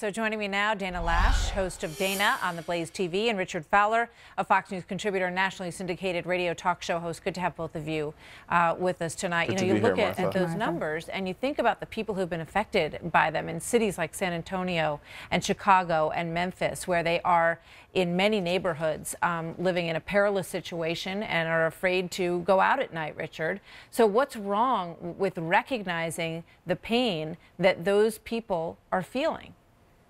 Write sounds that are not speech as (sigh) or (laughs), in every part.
So joining me now, Dana Loesch, host of Dana on the Blaze TV, and Richard Fowler, a Fox News contributor and nationally syndicated radio talk show host. Good to have both of you uh, with us tonight. Good you know, you look here, at, at, those Martha. numbers and you think about the people who've been affected by them in cities like San Antonio and Chicago and Memphis, where they are in many neighborhoods um, living in a perilous situation and are afraid to go out at night, Richard. So what's wrong with recognizing the pain that those people are feeling?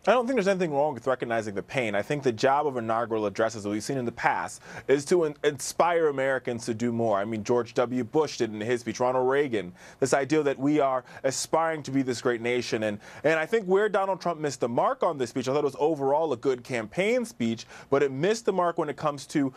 I don't think there's anything wrong with recognizing the pain. I think the job of inaugural addresses that we've seen in the past is to in inspire Americans to do more. I mean, George W. Bush did in his speech, Ronald Reagan, this idea that we are aspiring to be this great nation. And, and I think where Donald Trump missed the mark on this speech, I thought it was overall a good campaign speech, but it missed the mark when it comes to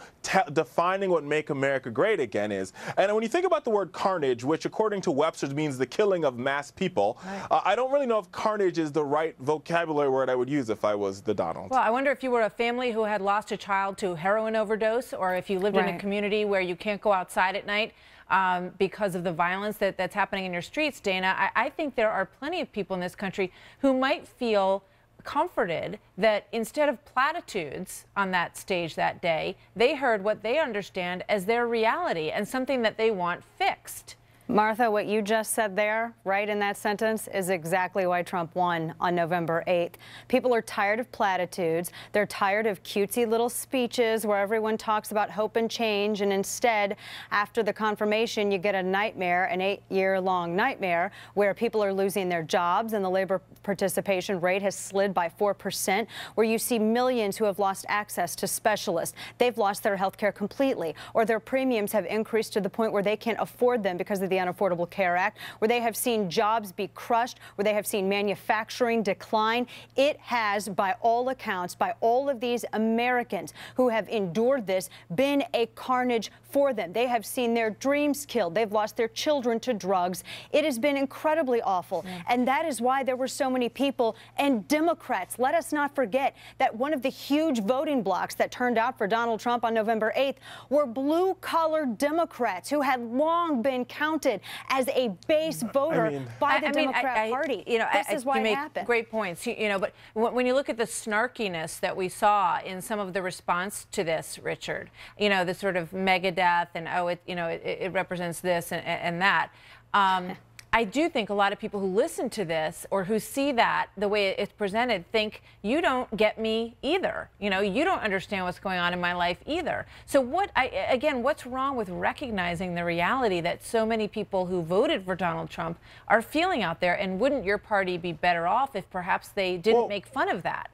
defining what make America great again is. And when you think about the word carnage, which according to Webster's means the killing of mass people, uh, I don't really know if carnage is the right vocabulary word I would use if I was the Donald. Well, I wonder if you were a family who had lost a child to heroin overdose, or if you lived right. in a community where you can't go outside at night um, because of the violence that, that's happening in your streets, Dana. I, I think there are plenty of people in this country who might feel comforted that instead of platitudes on that stage that day, they heard what they understand as their reality and something that they want fixed. Martha, what you just said there, right in that sentence, is exactly why Trump won on November 8th. People are tired of platitudes. They're tired of cutesy little speeches where everyone talks about hope and change. And instead, after the confirmation, you get a nightmare, an eight year long nightmare, where people are losing their jobs and the labor participation rate has slid by 4%, where you see millions who have lost access to specialists. They've lost their health care completely, or their premiums have increased to the point where they can't afford them because of the Unaffordable Care Act, where they have seen jobs be crushed, where they have seen manufacturing decline. It has, by all accounts, by all of these Americans who have endured this, been a carnage for them. They have seen their dreams killed. They've lost their children to drugs. It has been incredibly awful. Yeah. And that is why there were so many people and Democrats. Let us not forget that one of the huge voting blocks that turned out for Donald Trump on November 8th were blue collar Democrats who had long been counted counted as a base voter I mean, by the I, I Democrat mean, Party. You know, this is why you make happened. Great points. You, you, know, but when you look at the snarkiness that we saw in some of the response to this, Richard, you know, the sort of Megadeth and oh, it you know, it, it represents this and, and that. Um, (laughs) I do think a lot of people who listen to this or who see that the way it's presented think you don't get me either. You know, you don't understand what's going on in my life either. So what I again, what's wrong with recognizing the reality that so many people who voted for Donald Trump are feeling out there and wouldn't your party be better off if perhaps they didn't well, make fun of that?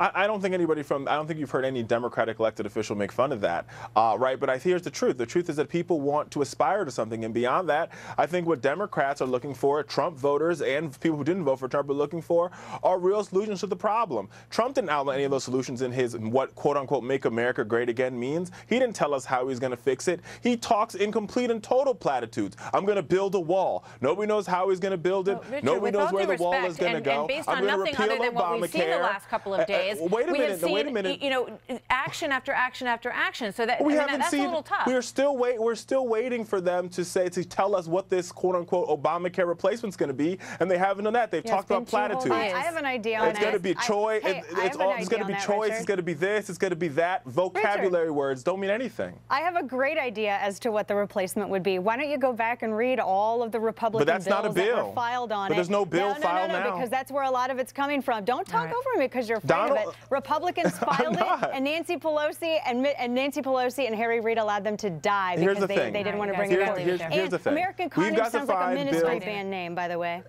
I, I, don't think anybody from, I don't think you've heard any Democratic elected official make fun of that, uh, right? But I, here's the truth. The truth is that people want to aspire to something. And beyond that, I think what Democrats are looking for, Trump voters and people who didn't vote for Trump are looking for, are real solutions to the problem. Trump didn't outline any of those solutions in his, what quote unquote, make America great again means. He didn't tell us how he's going to fix it. He talks in complete and total platitudes. I'm going to build a wall. Nobody knows how he's going to build it. Well, Richard, Nobody knows where the respect, wall is going to go. And based on nothing other than what we've seen the last couple of days, uh, uh, wait a minute. Seen, wait a minute. You know, action after action after action. So that we I mean, haven't that's seen, a little tough. We're still wait. We're still waiting for them to say to tell us what this quote unquote Obamacare replacement is going to be, and they haven't done that. They've yeah, talked about platitudes. I, I, have an idea on It's going to be choice. It, it's all, it's going to be choice. It's going to be this. It's going to be that. Vocabulary Richard, words don't mean anything. I have a great idea as to what the replacement would be. Why don't you go back and read all of the Republican but that's bills not a bill. that were filed on but it? There's no bill no, no, filed no, no, now. because that's where a lot of it's coming from. Don't talk right. over me because you're afraid Donald, of it. Republicans (laughs) filed it, and Nancy Pelosi and, and Nancy Pelosi and Harry Reid allowed them to die because the they, thing. they didn't want to bring here's, it forward. Here's, here's the thing. American Carnage sounds like a ministry band name, by the way.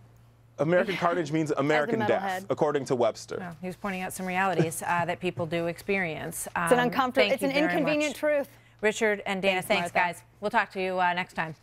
American carnage means American death, according to Webster. Well, he was pointing out some realities uh, that people do experience. Um, it's an um, uncomfortable, it's an inconvenient much. truth. Richard and Dana, thanks, thanks guys. We'll talk to you uh, next time.